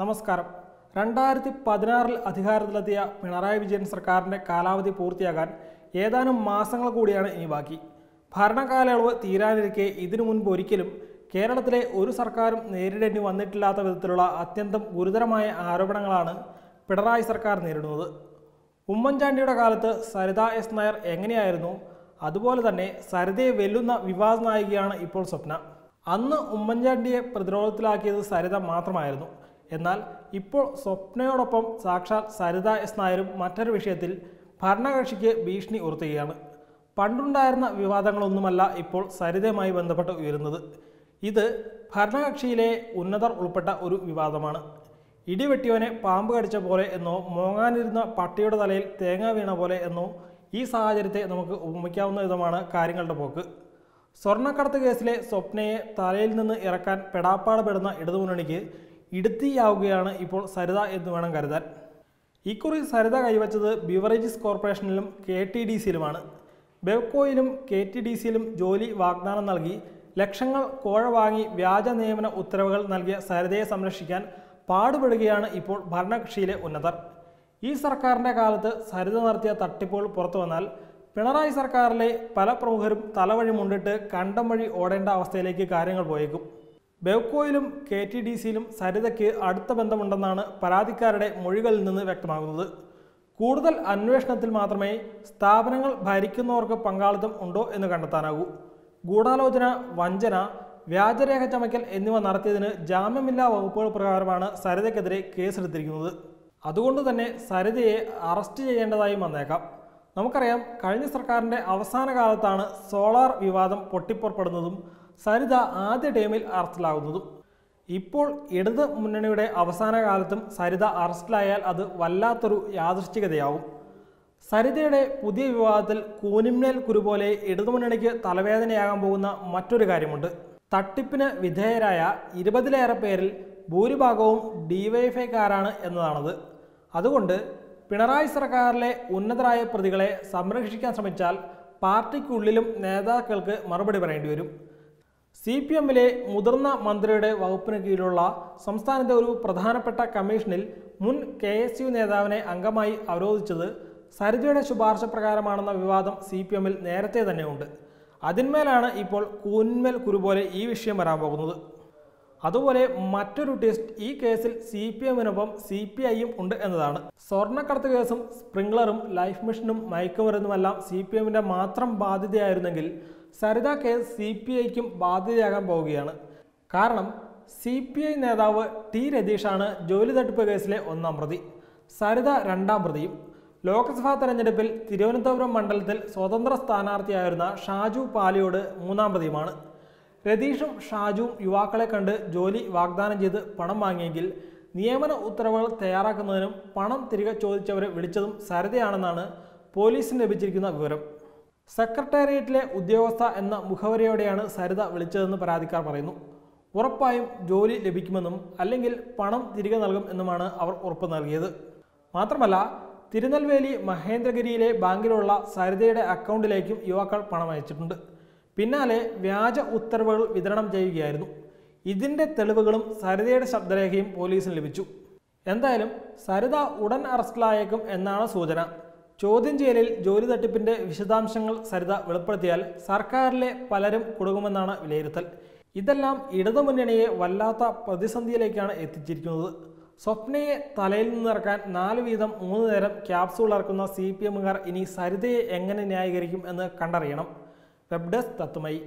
നമസ്കാരം. രണ്ടായിരത്തി പതിനാറിൽ അധികാരത്തിലെത്തിയ പിണറായി വിജയൻ സർക്കാരിന്റെ കാലാവധി പൂർത്തിയാകാൻ ഏതാനും മാസങ്ങൾ കൂടിയാണ് ഇനി ബാക്കി. ഭരണകാലയളവ് തീരാനിരിക്കെ ഇതിനു മുൻപ് ഒരിക്കലും കേരളത്തിലെ ഒരു സർക്കാരും നേരിടേണ്ടി വന്നിട്ടില്ലാത്ത വിധത്തിലുള്ള അത്യന്തം ഗുരുതരമായ ആരോപണങ്ങളാണ് പിണറായി സർക്കാർ നേരിടുന്നത്. ഉമ്മൻചാണ്ടിയുടെ കാലത്ത് സരിത എസ് നായർ എങ്ങനെയായിരുന്നു? അതുപോലെ തന്നെ സരിതയെ വെല്ലുന്ന വിവാദ നായികയാണ് ഇപ്പോൾ സ്വപ്ന. അന്ന് ഉമ്മൻചാണ്ടിയെ പ്രതിരോധത്തിലാക്കിയത് സരിത മാത്രമായിരുന്നു. എന്നാൽ ഇപ്പോൾ സ്വപ്നയോടൊപ്പം സാക്ഷാൽ സരിത എസ് നായരും മറ്റൊരു വിഷയത്തിൽ ഭരണകക്ഷിക്ക് ഭീഷണി ഉയർത്തുകയാണ്. പണ്ടുണ്ടായിരുന്ന വിവാദങ്ങളൊന്നുമല്ല ഇപ്പോൾ സരിതയുമായി ബന്ധപ്പെട്ട് ഉയരുന്നത്. ഇത് ഭരണകക്ഷിയിലെ ഉന്നതർ ഉൾപ്പെട്ട ഒരു വിവാദമാണ്. ഇടിവെട്ടിയവനെ പാമ്പ് കടിച്ച പോലെ എന്നോ മോങ്ങാനിരുന്ന പട്ടിയുടെ തലയിൽ തേങ്ങ വീണ പോലെ എന്നോ ഈ സാഹചര്യത്തെ നമുക്ക് ഉപമിക്കാവുന്ന വിധമാണ് കാര്യങ്ങളുടെ പോക്ക്. സ്വർണക്കടത്ത് കേസിലെ സ്വപ്നയെ തലയിൽ നിന്ന് ഇറക്കാൻ പെടാപ്പാട് പെടുന്ന ഇടതുമുന്നണിക്ക് ഇടുത്തിയാവുകയാണ് ഇപ്പോൾ സരിത എന്ന് വേണം കരുതാൻ. ഇക്കുറി സരിത കൈവച്ചത് ബിവറേജസ് കോർപ്പറേഷനിലും കെ ടി ഡി സിയിലുമാണ്. ബെവ്കോയിലും കെ ടി ഡി സിയിലും ജോലി വാഗ്ദാനം നൽകി ലക്ഷങ്ങൾ കോഴ വാങ്ങി വ്യാജ നിയമന ഉത്തരവുകൾ നൽകിയ സരിതയെ സംരക്ഷിക്കാൻ പാടുപെടുകയാണ് ഇപ്പോൾ ഭരണകക്ഷിയിലെ ഉന്നതർ. ഈ സർക്കാരിന്റെ കാലത്ത് സരിത നടത്തിയ തട്ടിപ്പുകൾ പുറത്തു വന്നാൽ പിണറായി സർക്കാരിലെ പല പ്രമുഖരും തലവഴി മുണ്ടിട്ട് കണ്ടം വഴി ഓടേണ്ട അവസ്ഥയിലേക്ക് കാര്യങ്ങൾ പോയേക്കും. ബെവ്കോയിലും കെ ടി ഡി സിയിലും സരിതയ്ക്ക് അടുത്ത ബന്ധമുണ്ടെന്നാണ് പരാതിക്കാരുടെ മൊഴികളിൽ നിന്ന് വ്യക്തമാകുന്നത്. കൂടുതൽ അന്വേഷണത്തിൽ മാത്രമേ സ്ഥാപനങ്ങൾ ഭരിക്കുന്നവർക്ക് പങ്കാളിത്തം ഉണ്ടോ എന്ന് കണ്ടെത്താനാകൂ. ഗൂഢാലോചന വഞ്ചന വ്യാജരേഖ ചമയ്ക്കൽ എന്നിവ നടത്തിയതിന് ജാമ്യമില്ലാ വകുപ്പുകൾ പ്രകാരമാണ് സരിതയ്ക്കെതിരെ കേസെടുത്തിരിക്കുന്നത്. അതുകൊണ്ട് തന്നെ സരിതയെ അറസ്റ്റ് ചെയ്യേണ്ടതായി വന്നേക്കാം. നമുക്കറിയാം കഴിഞ്ഞ സർക്കാരിന്റെ അവസാന കാലത്താണ് സോളാർ വിവാദം പൊട്ടിപ്പുറപ്പെടുന്നതും സരിത ആദ്യ ടൈമിൽ അറസ്റ്റിലാകുന്നതും. ഇപ്പോൾ ഇടത് മുന്നണിയുടെ അവസാന കാലത്തും സരിത അറസ്റ്റിലായാൽ അത് വല്ലാത്തൊരു യാദൃശ്ചികതയാവും. സരിതയുടെ പുതിയ വിവാദത്തിൽ കൂനിമ്മേൽ കുരു പോലെ ഇടതുമുന്നണിക്ക് തലവേദനയാകാൻ പോകുന്ന മറ്റൊരു കാര്യമുണ്ട്. തട്ടിപ്പിന് വിധേയരായ ഇരുപതിലേറെ പേരിൽ ഭൂരിഭാഗവും ഡിവൈഎഫ്ഐക്കാരാണ് എന്നതാണത്. അതുകൊണ്ട് പിണറായി സർക്കാരിലെ ഉന്നതരായ പ്രതികളെ സംരക്ഷിക്കാൻ ശ്രമിച്ചാൽ പാർട്ടിക്കുള്ളിലും നേതാക്കൾക്ക് മറുപടി പറയേണ്ടി വരും. സി പി എമ്മിലെ മുതിർന്ന മന്ത്രിയുടെ വകുപ്പിന് കീഴിലുള്ള സംസ്ഥാനത്തെ ഒരു പ്രധാനപ്പെട്ട കമ്മീഷനിൽ മുൻ കെ എസ് യു നേതാവിനെ അംഗമായി അവരോധിച്ചത് സരിതയുടെ ശുപാർശ പ്രകാരമാണെന്ന വിവാദം സി പി എമ്മിൽ നേരത്തെ തന്നെയുണ്ട്. അതിന്മേലാണ് ഇപ്പോൾ കൂന്മേൽ കുരുപോലെ ഈ വിഷയം വരാൻ പോകുന്നത്. അതുപോലെ മറ്റൊരു ട്വിസ്റ്റ് ഈ കേസിൽ സി പി എമ്മിനൊപ്പം സി പി ഐയും ഉണ്ട് എന്നതാണ്. സ്വർണക്കടത്ത് കേസും സ്പ്രിംഗ്ലറും ലൈഫ് മിഷനും മയക്കുമരുന്നുമെല്ലാം സി പി എമ്മിന്റെ മാത്രം ബാധ്യതയായിരുന്നെങ്കിൽ സരിത കേസ് സി പി ഐക്കും ബാധ്യതയാകാൻ പോവുകയാണ്. കാരണം സി പി ഐ നേതാവ് ടി രതീഷാണ് ജോലി തട്ടിപ്പ് കേസിലെ ഒന്നാം പ്രതി. സരിത രണ്ടാം പ്രതിയും. ലോക്സഭാ തെരഞ്ഞെടുപ്പിൽ തിരുവനന്തപുരം മണ്ഡലത്തിൽ സ്വതന്ത്ര സ്ഥാനാർത്ഥിയായിരുന്ന ഷാജു പാലിയോട് മൂന്നാം പ്രതിയുമാണ്. രതീഷും ഷാജുവും യുവാക്കളെ കണ്ട് ജോലി വാഗ്ദാനം ചെയ്ത് പണം വാങ്ങിയെങ്കിൽ നിയമന ഉത്തരവുകൾ തയ്യാറാക്കുന്നതിനും പണം തിരികെ ചോദിച്ചവരെ വിളിച്ചതും സരിതയാണെന്നാണ് പോലീസിന് ലഭിച്ചിരിക്കുന്ന വിവരം. സെക്രട്ടേറിയറ്റിലെ ഉദ്യോഗസ്ഥ എന്ന മുഖവരിയോടെയാണ് സരിത വിളിച്ചതെന്ന് പരാതിക്കാർ പറയുന്നു. ഉറപ്പായും ജോലി ലഭിക്കുമെന്നും അല്ലെങ്കിൽ പണം തിരികെ നൽകും എന്നുമാണ് അവർ ഉറപ്പ് നൽകിയത്. മാത്രമല്ല തിരുനെൽവേലി മഹേന്ദ്രഗിരിയിലെ ബാങ്കിലുള്ള സരിതയുടെ അക്കൗണ്ടിലേക്കും യുവാക്കൾ പണം അയച്ചിട്ടുണ്ട്. പിന്നാലെ വ്യാജ ഉത്തരവുകൾ വിതരണം ചെയ്യുകയായിരുന്നു. ഇതിന്റെ തെളിവുകളും സരിതയുടെ ശബ്ദരേഖയും പോലീസിന് ലഭിച്ചു. എന്തായാലും സരിത ഉടൻ അറസ്റ്റിലായേക്കും എന്നാണ് സൂചന. ചോദ്യം ചെയ്യലിൽ ജോലി തട്ടിപ്പിന്റെ വിശദാംശങ്ങൾ സരിത വെളിപ്പെടുത്തിയാൽ സർക്കാരിലെ പലരും കുടുങ്ങുമെന്നാണ് വിലയിരുത്തൽ. ഇതെല്ലാം ഇടതുമുന്നണിയെ വല്ലാത്ത പ്രതിസന്ധിയിലേക്കാണ് എത്തിച്ചിരിക്കുന്നത്. സ്വപ്നയെ തലയിൽ നിന്നിറക്കാൻ നാല് വീതം മൂന്ന് നേരം ക്യാപ്സൂൾ ഇറക്കുന്ന സി പി എമ്മുകാർ ഇനി സരിതയെ എങ്ങനെ ന്യായീകരിക്കും എന്ന് കണ്ടറിയണം. रेपडस तत्वमयी